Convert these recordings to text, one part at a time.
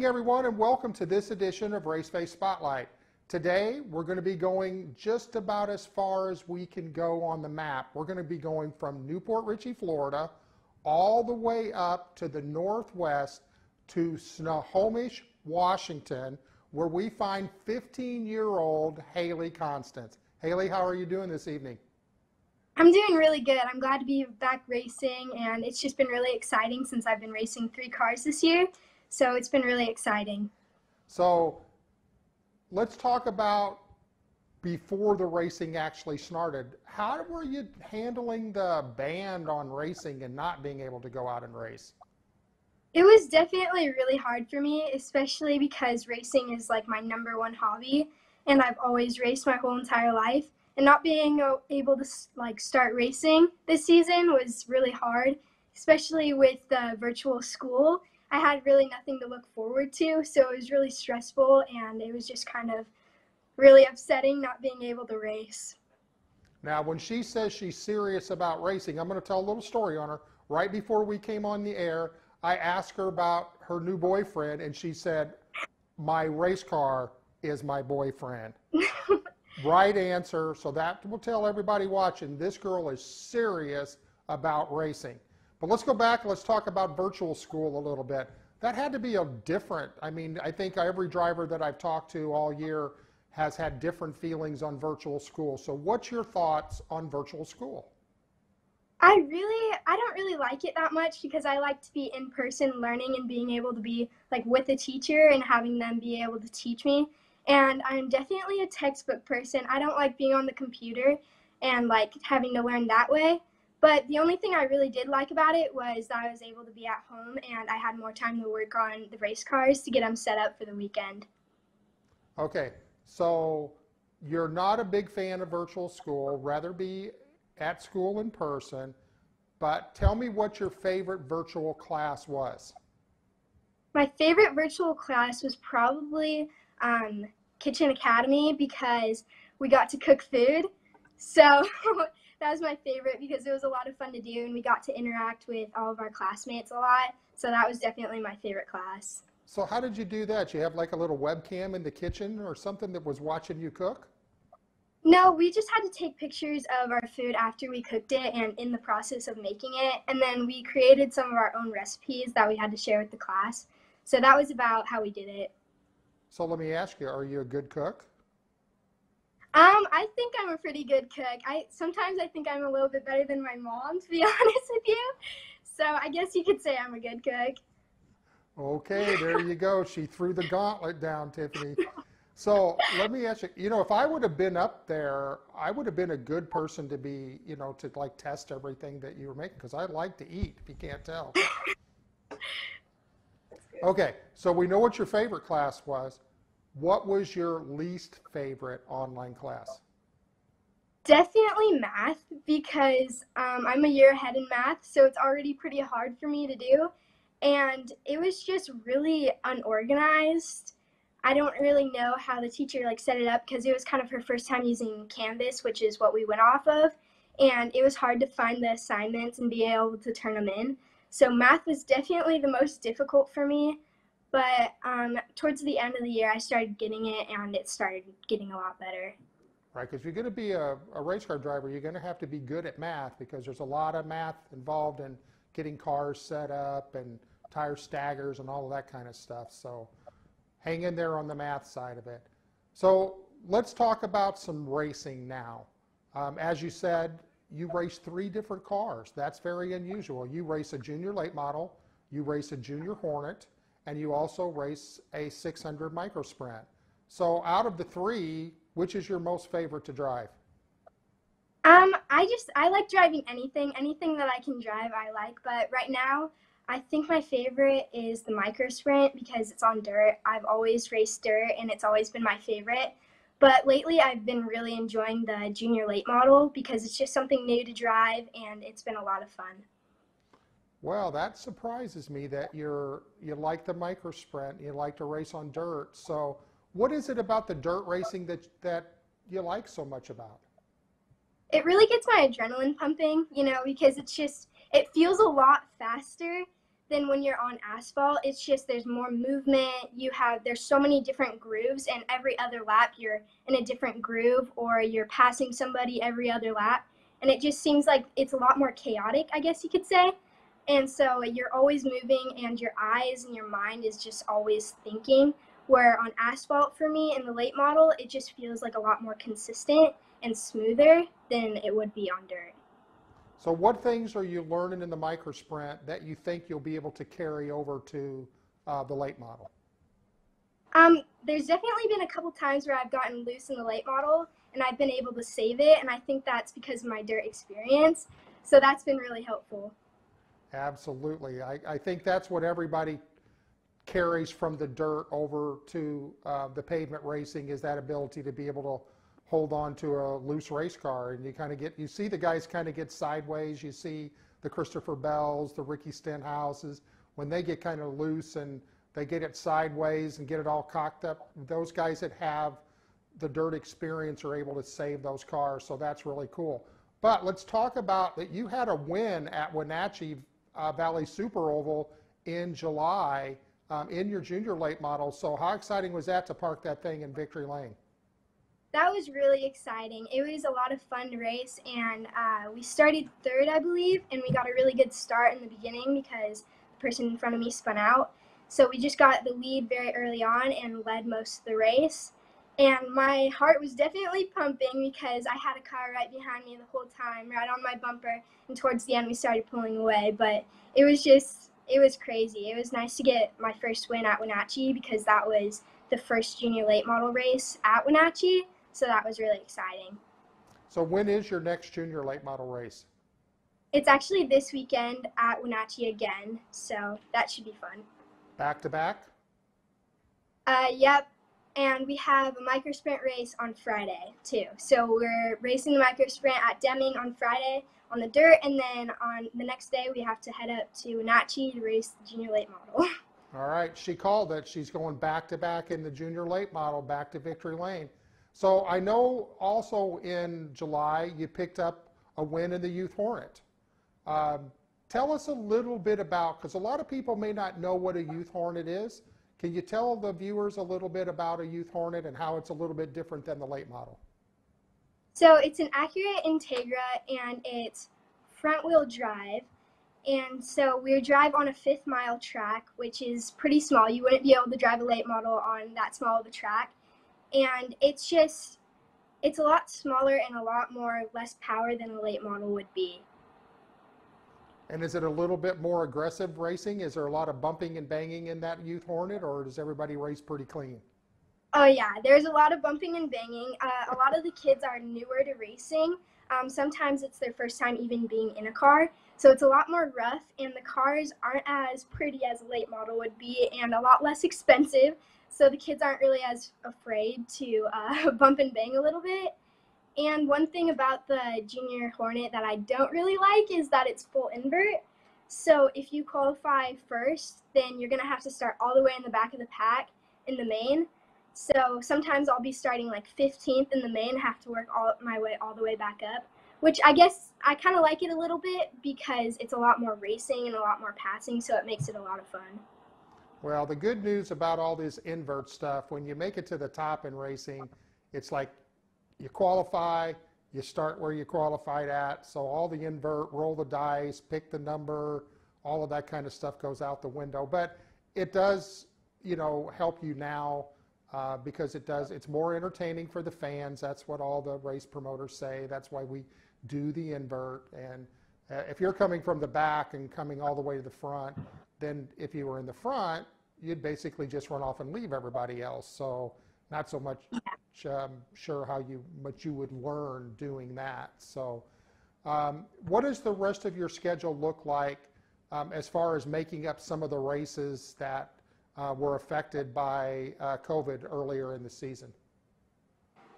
evening, everyone, and welcome to this edition of Race Face Spotlight. Today, we're going to be going just about as far as we can go on the map. We're going to be going from New Port Richey, Florida, all the way up to the northwest to Snohomish, Washington, where we find 15-year-old Haley Constance. Haley, how are you doing this evening? I'm doing really good. I'm glad to be back racing, and it's just been really exciting since I've been racing three cars this year. So it's been really exciting. So let's talk about before the racing actually started. How were you handling the ban on racing and not being able to go out and race? It was definitely really hard for me, especially because racing is like my number one hobby, and I've always raced my whole entire life. And not being able to like start racing this season was really hard, especially with the virtual school I had really nothing to look forward to, so it was really stressful and it was just kind of really upsetting not being able to race. Now, when she says she's serious about racing, I'm going to tell a little story on her. Right before we came on the air, I asked her about her new boyfriend, and she said, My race car is my boyfriend. right answer. So that will tell everybody watching this girl is serious about racing. But let's go back. Let's talk about virtual school a little bit. That had to be a different. I mean, I think every driver that I've talked to all year has had different feelings on virtual school. So, what's your thoughts on virtual school? I really, I don't really like it that much because I like to be in person learning and being able to be like with a teacher and having them be able to teach me. And I'm definitely a textbook person. I don't like being on the computer and like having to learn that way. But the only thing I really did like about it was that I was able to be at home and I had more time to work on the race cars to get them set up for the weekend. Okay, so you're not a big fan of virtual school, rather be at school in person, but tell me what your favorite virtual class was. My favorite virtual class was probably um, Kitchen Academy because we got to cook food. So that was my favorite because it was a lot of fun to do and we got to interact with all of our classmates a lot. So that was definitely my favorite class. So how did you do that? You have like a little webcam in the kitchen or something that was watching you cook? No, we just had to take pictures of our food after we cooked it and in the process of making it. And then we created some of our own recipes that we had to share with the class. So that was about how we did it. So let me ask you, are you a good cook? Um, I think I'm a pretty good cook. I sometimes I think I'm a little bit better than my mom, to be honest with you. So I guess you could say I'm a good cook. Okay, there you go. She threw the gauntlet down, Tiffany. So let me ask you, you know, if I would have been up there, I would have been a good person to be, you know, to like test everything that you were making because I like to eat, if you can't tell. Okay, so we know what your favorite class was. What was your least favorite online class? Definitely math because um, I'm a year ahead in math, so it's already pretty hard for me to do. And it was just really unorganized. I don't really know how the teacher like set it up because it was kind of her first time using Canvas, which is what we went off of. And it was hard to find the assignments and be able to turn them in. So math was definitely the most difficult for me. But um, towards the end of the year, I started getting it, and it started getting a lot better. Right, because you're going to be a, a race car driver, you're going to have to be good at math because there's a lot of math involved in getting cars set up and tire staggers and all of that kind of stuff. So hang in there on the math side of it. So let's talk about some racing now. Um, as you said, you race three different cars. That's very unusual. You race a junior late model, you race a junior Hornet, and you also race a 600 micro sprint. So out of the three, which is your most favorite to drive? Um, I just I like driving anything, anything that I can drive I like. But right now, I think my favorite is the micro sprint because it's on dirt. I've always raced dirt, and it's always been my favorite. But lately, I've been really enjoying the junior late model because it's just something new to drive, and it's been a lot of fun. Well, that surprises me that you're you like the micro sprint, you like to race on dirt. So, what is it about the dirt racing that that you like so much about? It really gets my adrenaline pumping, you know, because it's just it feels a lot faster than when you're on asphalt. It's just there's more movement. You have there's so many different grooves, and every other lap you're in a different groove, or you're passing somebody every other lap, and it just seems like it's a lot more chaotic, I guess you could say. And so you're always moving, and your eyes and your mind is just always thinking. Where on asphalt for me in the late model, it just feels like a lot more consistent and smoother than it would be on dirt. So what things are you learning in the micro sprint that you think you'll be able to carry over to uh, the late model? Um, there's definitely been a couple times where I've gotten loose in the late model and I've been able to save it, and I think that's because of my dirt experience. So that's been really helpful. Absolutely. I, I think that's what everybody carries from the dirt over to uh, the pavement racing is that ability to be able to hold on to a loose race car. And you kind of get you see the guys kind of get sideways. You see the christopher bells the ricky stenhouses. When they get kind of loose and they get it sideways and get it all cocked up those guys that have the dirt experience are able to save those cars. So that's really cool. But let's talk about that you had a win at wenatchee uh, valley super oval in july um, in your junior late model so how exciting was that to park that thing in victory lane that was really exciting. It was a lot of fun to race, and uh, we started third, I believe, and we got a really good start in the beginning because the person in front of me spun out. So we just got the lead very early on and led most of the race. And my heart was definitely pumping because I had a car right behind me the whole time, right on my bumper. And towards the end, we started pulling away. But it was just, it was crazy. It was nice to get my first win at Wenatchee because that was the first junior late model race at Wenatchee. So that was really exciting. So when is your next junior late model race? It's actually this weekend at Wenatchee again, so that should be fun. Back to back? Uh, yep. And we have a micro sprint race on Friday too. So we're racing the micro sprint at Deming on Friday on the dirt, and then on the next day we have to head up to Wenatchee to race the junior late model. All right, she called it. She's going back to back in the junior late model, back to Victory Lane. So I know also in July you picked up a win in the Youth Hornet. Um, tell us a little bit about, because a lot of people may not know what a Youth Hornet is. Can you tell the viewers a little bit about a Youth Hornet and how it's a little bit different than the late model? So it's an Acura Integra and it's front wheel drive. And so we drive on a fifth mile track, which is pretty small. You wouldn't be able to drive a late model on that small of a track and it's just it's a lot smaller and a lot more less power than a late model would be. And is it a little bit more aggressive racing? Is there a lot of bumping and banging in that Youth Hornet, or does everybody race pretty clean? Oh yeah, there's a lot of bumping and banging. Uh, a lot of the kids are newer to racing. Um, sometimes it's their first time even being in a car, so it's a lot more rough, and the cars aren't as pretty as a late model would be, and a lot less expensive so the kids aren't really as afraid to uh, bump and bang a little bit. And one thing about the Junior Hornet that I don't really like is that it's full invert. So if you qualify first, then you're going to have to start all the way in the back of the pack in the main. So sometimes I'll be starting like 15th in the main, have to work all my way all the way back up, which I guess I kind of like it a little bit because it's a lot more racing and a lot more passing, so it makes it a lot of fun. Well, the good news about all this invert stuff, when you make it to the top in racing, it's like you qualify, you start where you qualified at. So all the invert, roll the dice, pick the number, all of that kind of stuff goes out the window. But it does, you know, help you now uh, because it does. It's more entertaining for the fans. That's what all the race promoters say. That's why we do the invert. And uh, if you're coming from the back and coming all the way to the front, then if you were in the front, you'd basically just run off and leave everybody else. So not so much um, sure how you much you would learn doing that. So um, what does the rest of your schedule look like um, as far as making up some of the races that uh, were affected by uh, COVID earlier in the season?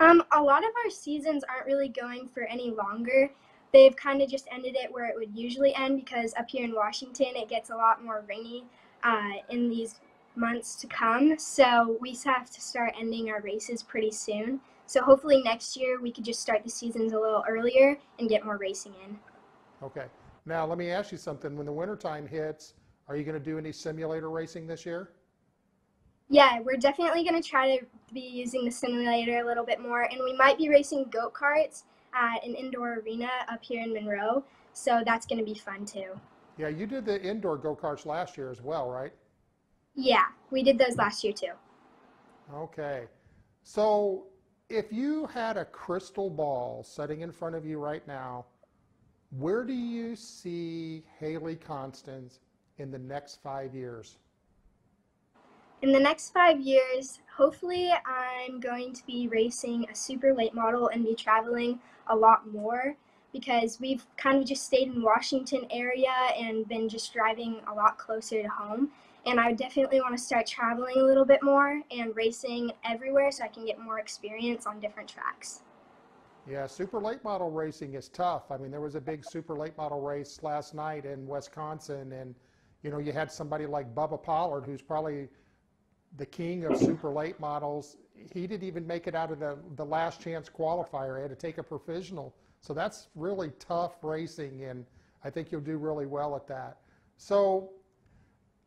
Um, a lot of our seasons aren't really going for any longer. They've kind of just ended it where it would usually end because up here in Washington it gets a lot more rainy uh, in these months to come. So we have to start ending our races pretty soon. So hopefully next year we could just start the seasons a little earlier and get more racing in. Okay. Now let me ask you something. When the wintertime hits, Are you going to do any simulator racing this year? Yeah, we're definitely going to try to be using the simulator a little bit more, and we might be racing go karts at an indoor arena up here in Monroe. So that's going to be fun too. Yeah, you did the indoor go karts last year as well, right? Yeah, we did those last year too. Okay. So if you had a crystal ball sitting in front of you right now, where do you see Haley Constance in the next five years? In the next five years, hopefully, I'm going to be racing a super late model and be traveling a lot more because we've kind of just stayed in Washington area and been just driving a lot closer to home. And I definitely want to start traveling a little bit more and racing everywhere so I can get more experience on different tracks. Yeah, super late model racing is tough. I mean, there was a big super late model race last night in Wisconsin, and you know, you had somebody like Bubba Pollard, who's probably the king of super late models. He didn't even make it out of the, the last chance qualifier. He had to take a provisional. So that's really tough racing, and I think you'll do really well at that. So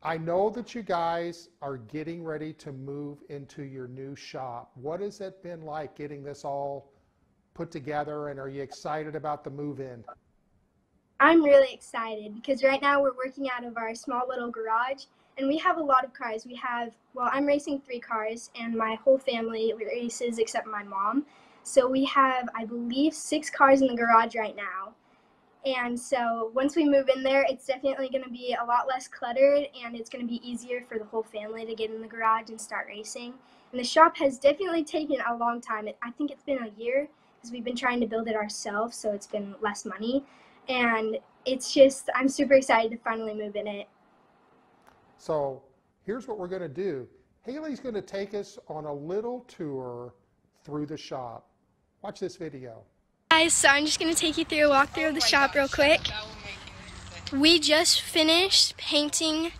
I know that you guys are getting ready to move into your new shop. What has it been like getting this all put together, and are you excited about the move in? I'm really excited because right now we're working out of our small little garage and we have a lot of cars. We have, well, I'm racing three cars and my whole family races except my mom. So we have, I believe, six cars in the garage right now. And so once we move in there, it's definitely going to be a lot less cluttered and it's going to be easier for the whole family to get in the garage and start racing. And the shop has definitely taken a long time. I think it's been a year because we've been trying to build it ourselves, so it's been less money. And it's just, I'm super excited to finally move in it. So here's what we're going to do. Haley's going to take us on a little tour through the shop. Watch this video. Guys, so I'm just going to take you through a walkthrough of the shop real quick. We just finished painting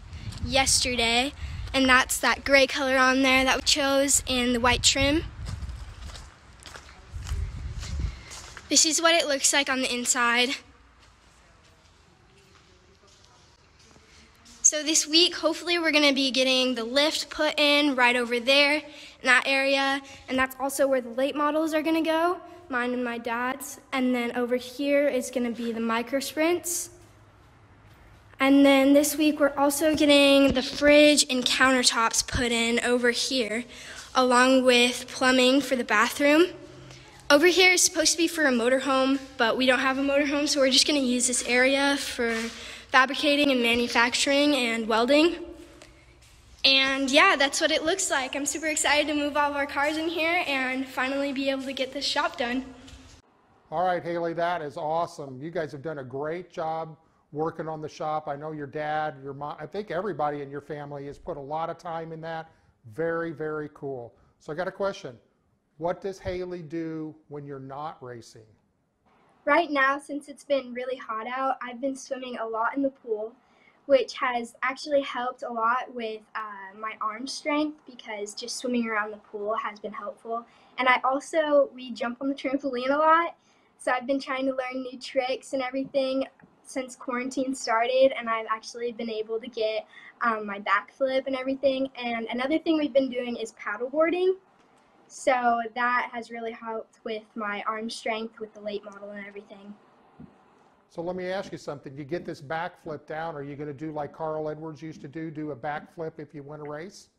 yesterday, and that's that gray color on there that we chose and the white trim. This is what it looks like on the inside. So this week, hopefully we're gonna be getting the lift put in right over there in that area. And that's also where the late models are gonna go, mine and my dad's. And then over here is gonna be the micro sprints. And then this week, we're also getting the fridge and countertops put in over here, along with plumbing for the bathroom. Over here is supposed to be for a motorhome, but we don't have a motorhome, so we're just gonna use this area for fabricating and manufacturing and welding. And yeah, that's what it looks like. I'm super excited to move all of our cars in here and finally be able to get this shop done. All right, Haley, that is awesome. You guys have done a great job working on the shop. I know your dad, your mom, I think everybody in your family has put a lot of time in that. Very, very cool. So I got a question. What does Haley do when you're not racing? Right now, since it's been really hot out, I've been swimming a lot in the pool, which has actually helped a lot with uh, my arm strength because just swimming around the pool has been helpful. And I also, we jump on the trampoline a lot, so I've been trying to learn new tricks and everything since quarantine started, and I've actually been able to get um, my backflip and everything. And another thing we've been doing is paddleboarding. So that has really helped with my arm strength with the late model and everything. So let me ask you something. You get this backflip down. Are you going to do like Carl Edwards used to do, do a backflip if you win a race?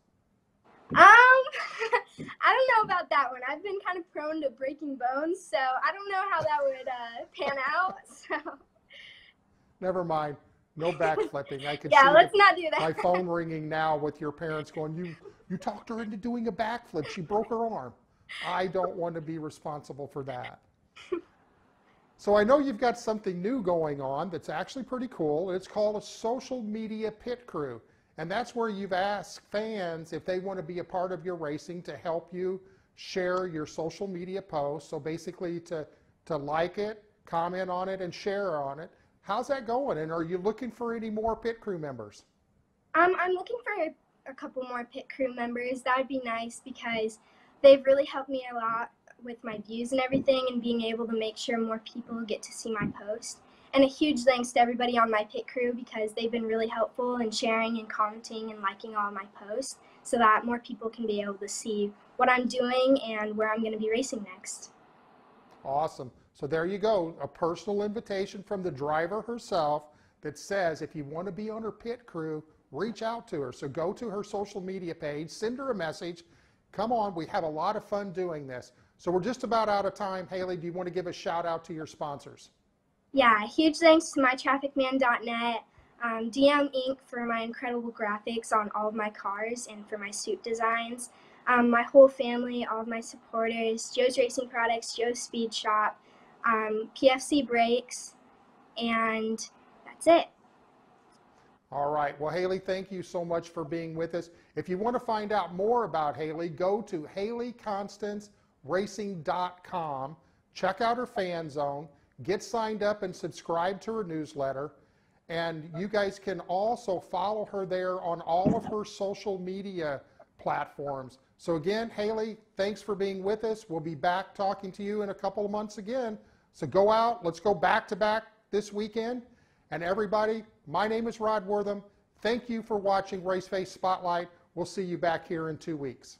Um, I don't know about that one. I've been kind of prone to breaking bones, so I don't know how that would uh, pan out. So. Never mind. No backflipping. I can yeah, see let's the, not do that. my phone ringing now with your parents going, you, you talked her into doing a backflip. She broke her arm. I don't want to be responsible for that. So I know you've got something new going on that's actually pretty cool. It's called a social media pit crew. And that's where you've asked fans if they want to be a part of your racing to help you share your social media posts. So basically to, to like it, comment on it, and share on it. How's that going? And are you looking for any more pit crew members? Um, I'm looking for a, a couple more pit crew members. That would be nice because they've really helped me a lot with my views and everything and being able to make sure more people get to see my post. And a huge thanks to everybody on my pit crew because they've been really helpful in sharing and commenting and liking all my posts so that more people can be able to see what I'm doing and where I'm going to be racing next. Awesome. So there you go, a personal invitation from the driver herself that says if you want to be on her pit crew, reach out to her. So go to her social media page, send her a message. Come on, we have a lot of fun doing this. So we're just about out of time. Haley, do you want to give a shout out to your sponsors? Yeah, huge thanks to mytrafficman.net, um, DM Inc. for my incredible graphics on all of my cars and for my suit designs, um, my whole family, all of my supporters, Joe's Racing Products, Joe's Speed Shop, um, PFC Brakes, and that's it. All right. Well, Haley, thank you so much for being with us. If you want to find out more about Haley, go to haleyconstanceracing.com. Check out her fan zone. Get signed up and subscribe to her newsletter. And you guys can also follow her there on all of her social media platforms. So, again, Haley, thanks for being with us. We'll be back talking to you in a couple of months again. So, go out. Let's go back to back this weekend. And everybody, my name is Rod Wortham. Thank you for watching Race Face Spotlight. We'll see you back here in two weeks.